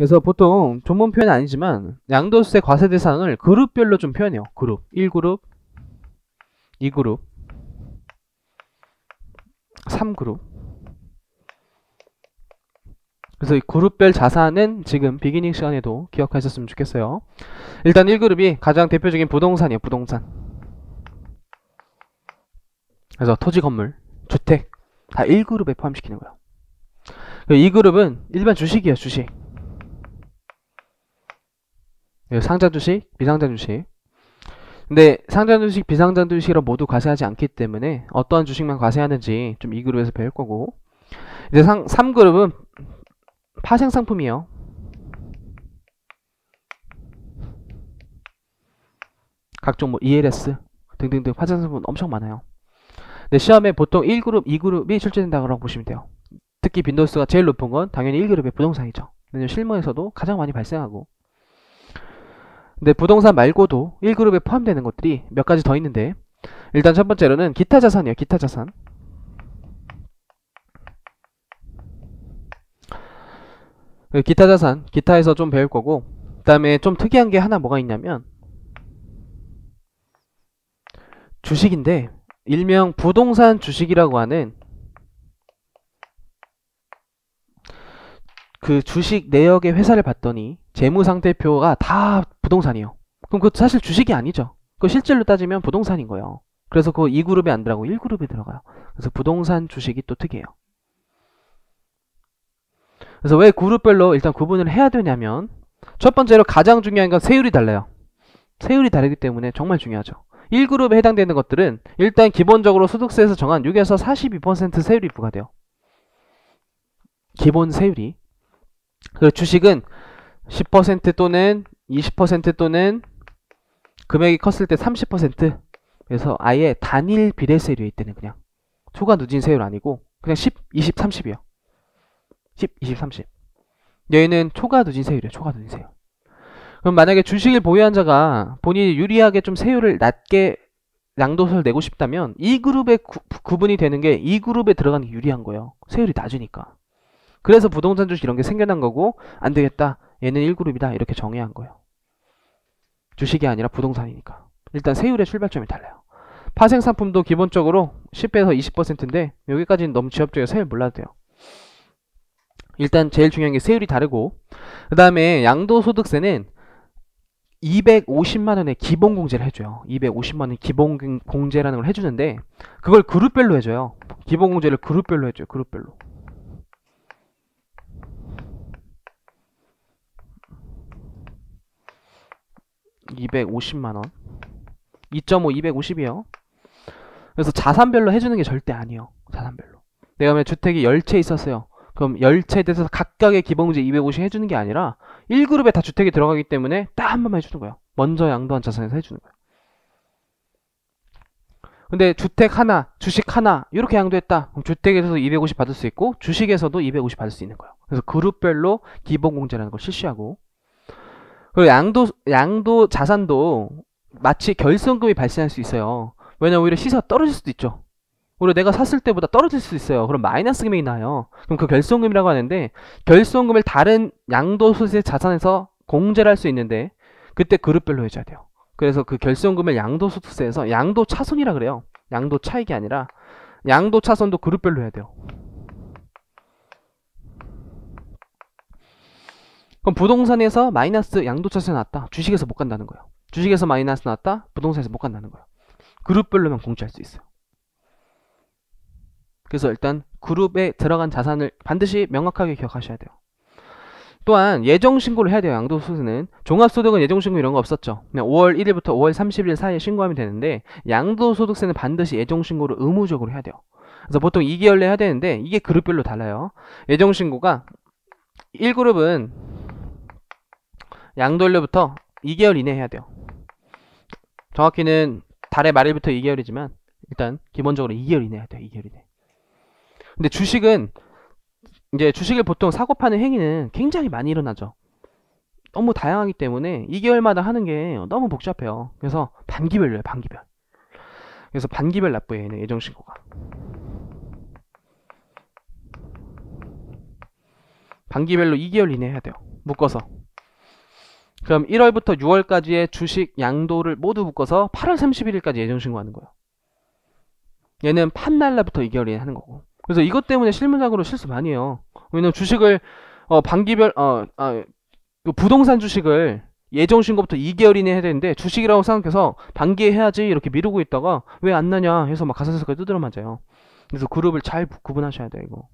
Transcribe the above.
그래서 보통 전문 표현은 아니지만 양도세 과세 대상을 그룹별로 좀 표현해요. 그룹 1그룹, 2그룹, 3그룹. 그래서 이 그룹별 자산은 지금 비기닝 시간에도 기억하셨으면 좋겠어요. 일단 1그룹이 가장 대표적인 부동산이에요. 부동산. 그래서 토지, 건물, 주택 다 1그룹에 포함시키는 거예요. 2그룹은 일반 주식이에요. 주식. 상장 주식, 비상장 주식. 근데 상장 주식, 비상장 주식을 모두 과세하지 않기 때문에 어떠한 주식만 과세하는지 좀 2그룹에서 배울 거고 이제 상, 3그룹은 파생 상품이에요. 각종 뭐 ELS 등등등 파생 상품 엄청 많아요. 근데 시험에 보통 1그룹, 2그룹이 출제된다고 보시면 돼요. 특히 빈도수가 제일 높은 건 당연히 1그룹의 부동산이죠. 왜냐면 실무에서도 가장 많이 발생하고 근데 부동산 말고도 1그룹에 포함되는 것들이 몇 가지 더 있는데 일단 첫 번째로는 기타 자산이에요. 기타 자산. 그 기타 자산, 기타에서 좀 배울 거고 그 다음에 좀 특이한 게 하나 뭐가 있냐면 주식인데 일명 부동산 주식이라고 하는 그 주식 내역의 회사를 봤더니 재무상태표가 다 부동산이에요. 그럼 그것도 사실 주식이 아니죠. 그 실질로 따지면 부동산인 거예요. 그래서 그 2그룹에 안 들어가고 1그룹에 들어가요. 그래서 부동산 주식이 또 특이해요. 그래서 왜 그룹별로 일단 구분을 해야 되냐면 첫 번째로 가장 중요한 건 세율이 달라요. 세율이 다르기 때문에 정말 중요하죠. 1그룹에 해당되는 것들은 일단 기본적으로 소득세에서 정한 6에서 42% 세율이 부과돼요. 기본 세율이. 그리고 주식은 10% 또는 20% 또는 금액이 컸을 때 30% 그래서 아예 단일 비례세율이 있다는 그냥 초과 누진 세율 아니고 그냥 10, 20, 30이요. 10, 20, 30. 여기는 초과 누진 세율이에요. 초과 누진 세율. 그럼 만약에 주식을 보유한 자가 본인이 유리하게 좀 세율을 낮게 양도세를 내고 싶다면 이 그룹에 구, 구분이 되는 게 이 그룹에 들어가는 게 유리한 거예요. 세율이 낮으니까. 그래서 부동산 주식 이런 게 생겨난 거고 안 되겠다. 얘는 1그룹이다. 이렇게 정해야 한 거예요. 주식이 아니라 부동산이니까. 일단 세율의 출발점이 달라요. 파생 상품도 기본적으로 10에서 20%인데 여기까지는 너무 지엽적이어 세율 몰라도 돼요. 일단 제일 중요한 게 세율이 다르고 그 다음에 양도소득세는 250만원의 기본 공제를 해줘요. 250만원 기본 공제라는 걸 해주는데 그걸 그룹별로 해줘요. 기본 공제를 그룹별로 해줘요. 그룹별로. 250만원. 2.5 250이요. 그래서 자산별로 해주는 게 절대 아니에요 자산별로. 내가 만약 주택이 10채 있었어요. 그럼 10채에 대해서 각각의 기본공제 250 해주는 게 아니라 1그룹에 다 주택이 들어가기 때문에 딱 한 번만 해주는 거예요. 먼저 양도한 자산에서 해주는 거예요. 근데 주택 하나, 주식 하나 이렇게 양도했다. 그럼 주택에서도 250 받을 수 있고 주식에서도 250 받을 수 있는 거예요. 그래서 그룹별로 기본 공제라는 걸 실시하고 그리고 양도 양도 자산도 마치 결손금이 발생할 수 있어요. 왜냐면 오히려 시세가 떨어질 수도 있죠. 오히려 내가 샀을 때보다 떨어질 수도 있어요. 그럼 마이너스 금액이 나요. 그럼 그 결손금이라고 하는데 결손금을 다른 양도소득세 자산에서 공제를 할 수 있는데 그때 그룹별로 해줘야 돼요. 그래서 그 결손금을 양도소득세에서 양도차손이라 그래요. 양도차익이 아니라 양도차손도 그룹별로 해야 돼요. 그럼 부동산에서 마이너스 양도차세 나왔다. 주식에서 못 간다는 거예요. 주식에서 마이너스 나왔다. 부동산에서 못 간다는 거예요. 그룹별로만 공제할 수 있어요. 그래서 일단 그룹에 들어간 자산을 반드시 명확하게 기억하셔야 돼요. 또한 예정신고를 해야 돼요. 양도소득은 종합소득은 예정신고 이런 거 없었죠. 그냥 5월 1일부터 5월 30일 사이에 신고하면 되는데 양도소득세는 반드시 예정신고를 의무적으로 해야 돼요. 그래서 보통 2개월 내에 해야 되는데 이게 그룹별로 달라요. 예정신고가 1그룹은 양도일로부터 2개월 이내 해야 돼요. 정확히는 달의 말일부터 2개월이지만 일단 기본적으로 2개월 이내 해야 돼요. 2개월 이내. 근데 주식은 이제 주식을 보통 사고 파는 행위는 굉장히 많이 일어나죠. 너무 다양하기 때문에 2개월마다 하는 게 너무 복잡해요. 그래서 반기별로 해요. 반기별. 그래서 반기별 납부에 는 예정신고가. 반기별로 2개월 이내 해야 돼요. 묶어서. 그럼 1월부터 6월까지의 주식 양도를 모두 묶어서 8월 31일까지 예정 신고하는 거예요. 얘는 판날라부터 2개월이 하는 거고. 그래서 이것 때문에 실무적으로 실수 많이 해요. 왜냐면 주식을 어, 반기별 어, 아, 그 부동산 주식을 예정 신고부터 2개월 이내 해야 되는데 주식이라고 생각해서 반기에 해야지 이렇게 미루고 있다가 왜 안 나냐 해서 막 가산세까지 두드려 맞아요. 그래서 그룹을 잘 구분하셔야 돼요, 이거.